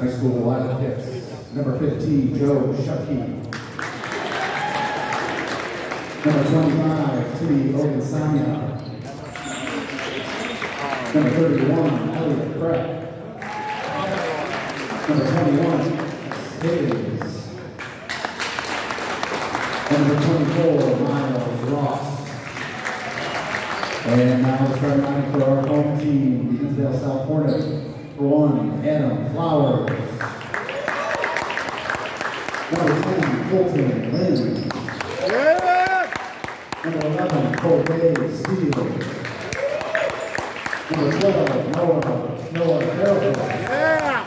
High School Wildkits. Number 15, Joe Shuckey. Number 25, Timmy Ogunsanya. Number 31, Elliot Pratt. Number 21, Hayes. Number 24, Miles Ross. And now the starting line for our home team, the Evansville South Hornets. One, Adam Flowers. Number 10, Colton Lynn. Yeah! Number 11, Cole Day Steele. Number 12, Noah, Noah Farrell. Yeah!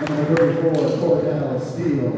Number 34, Cordell Steele.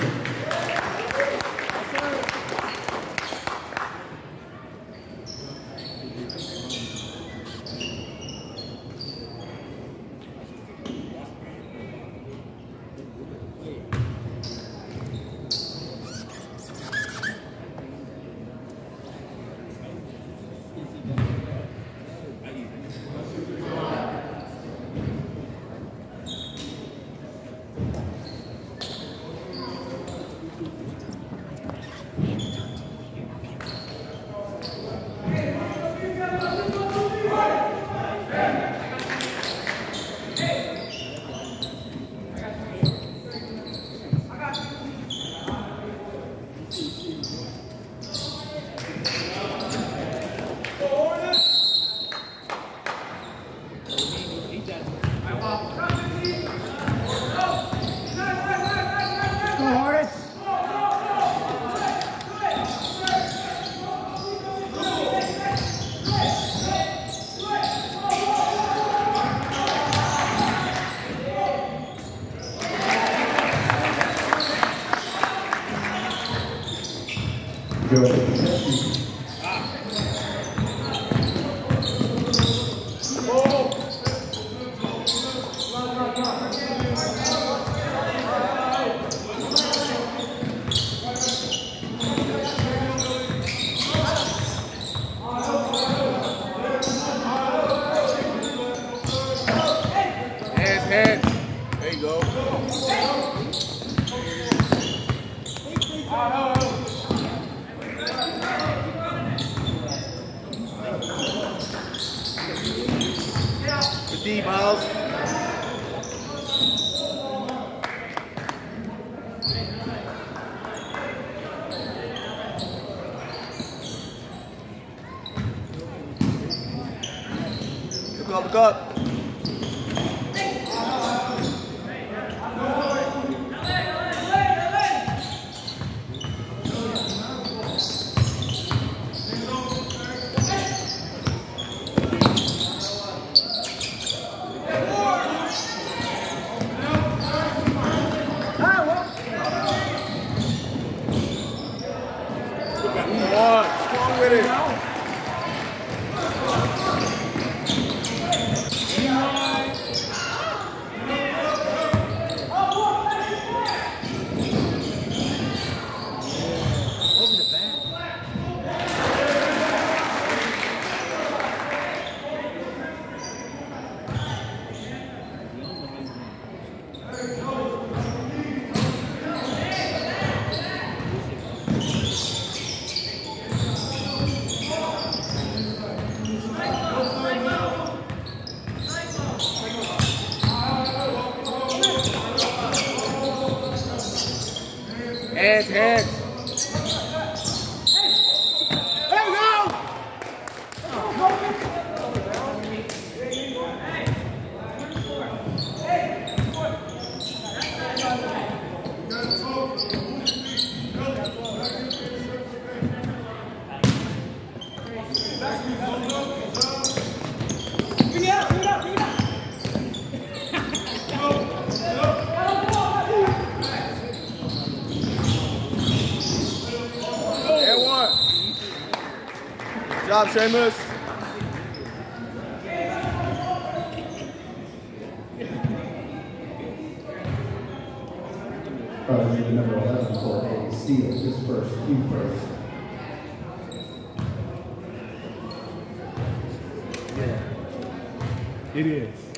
Look up, look up. One, strong with it. Hands, hands. There you go! And one. Good job, Seamus. Maybe number 11, Cole Day Steele. His first, first. It is.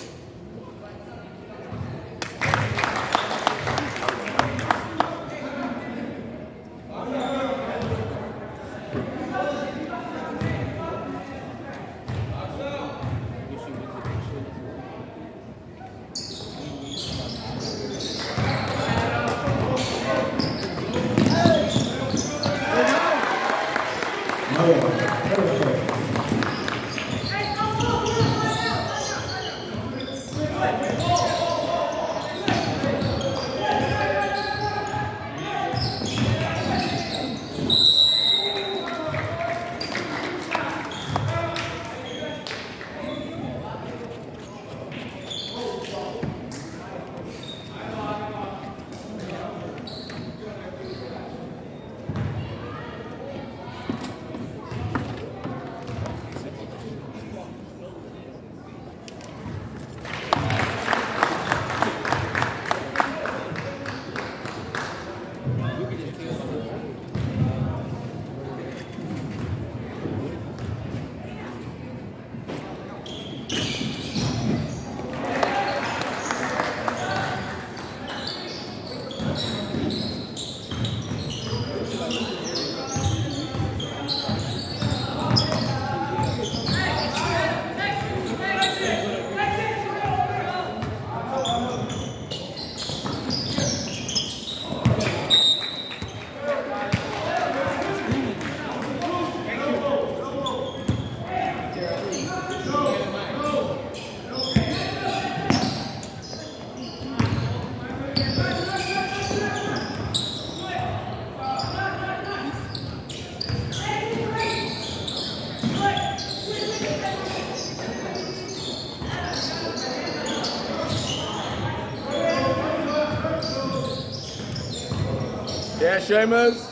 Shamers.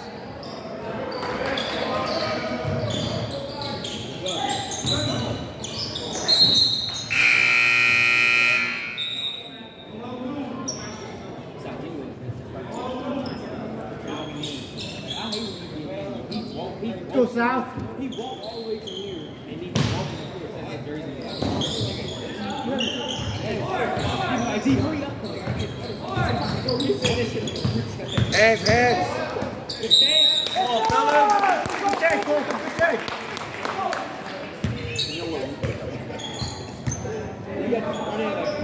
Go south. He walked all the way to here, and he walked to the that jersey. Heads, heads. Thank you.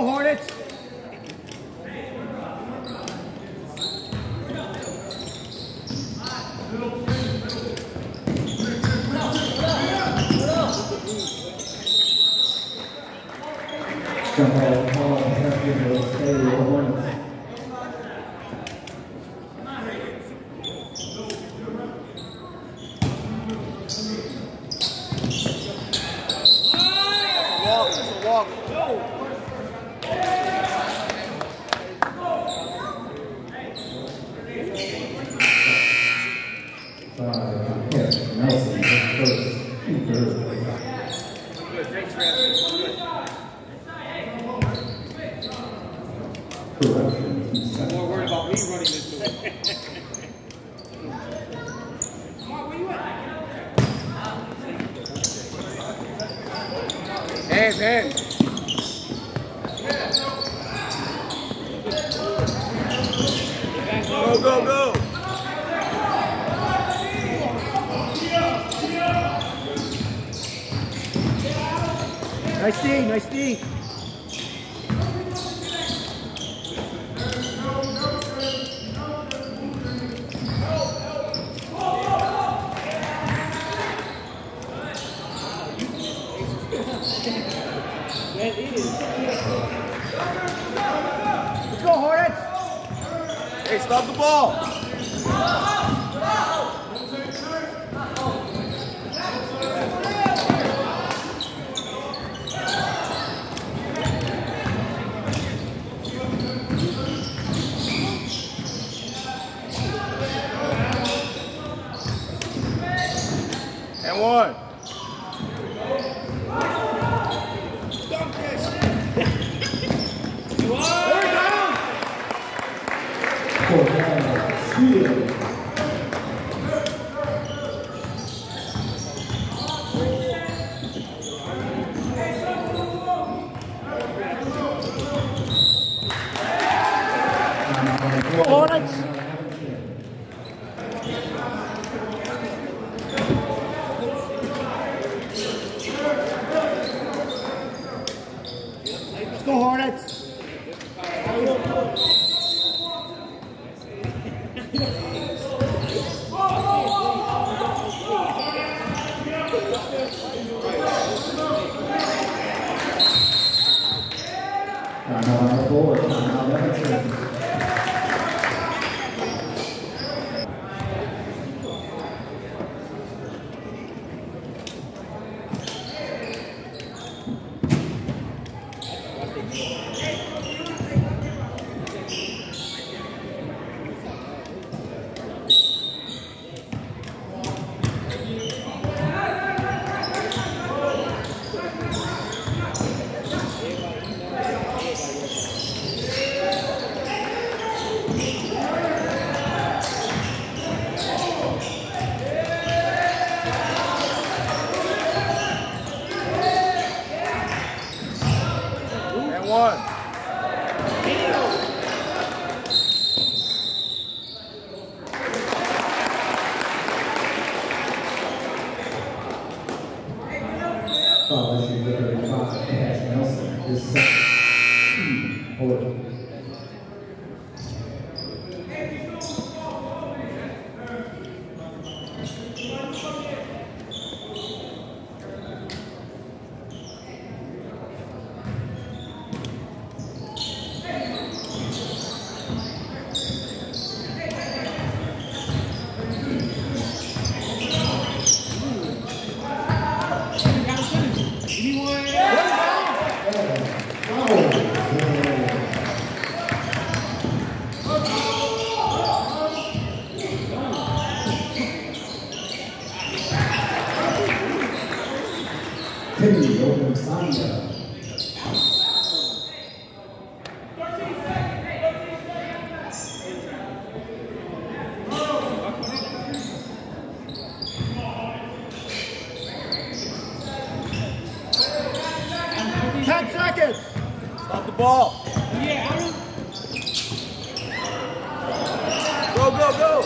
Hornets! hands. Go, go, go. Nice D, nice D. one. There we go. For foul, steal. Hornets. Let's go, Hornets. Timeout number four, timeout Levinson. olacak. 10 seconds. Stop the ball. Yeah, Go, go, go.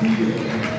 네.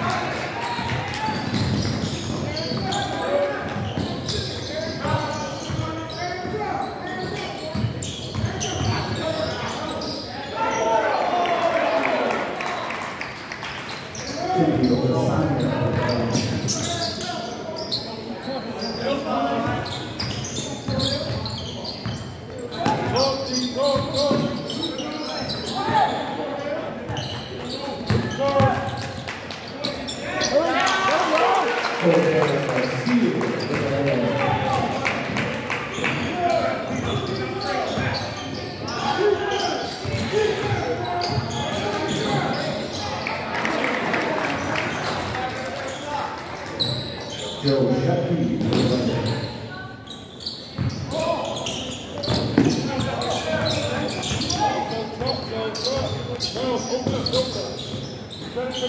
Go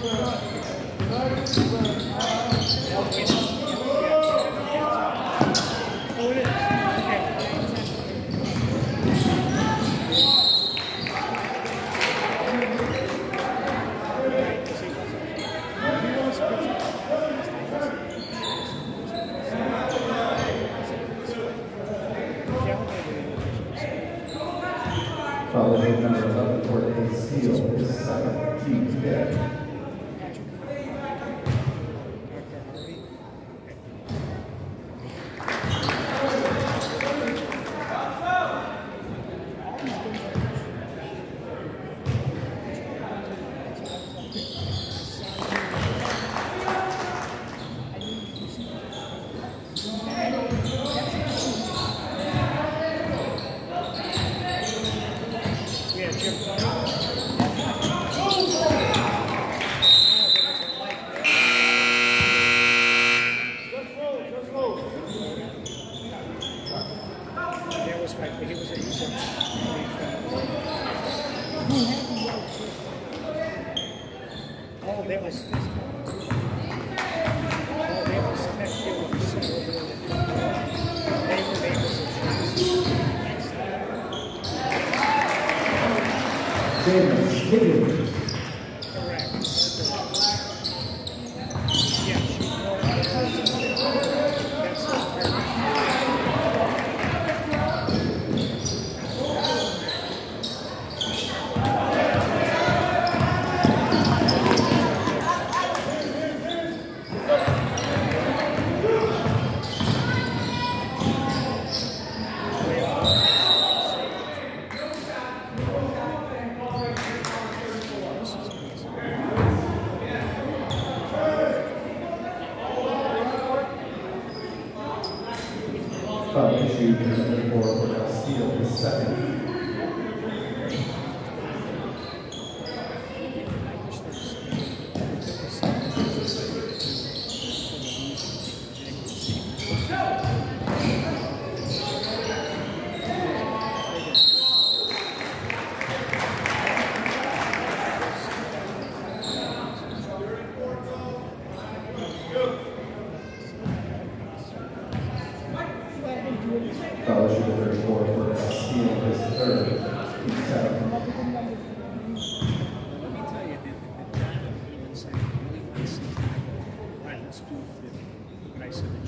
Thank you. Thank you.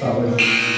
Salve.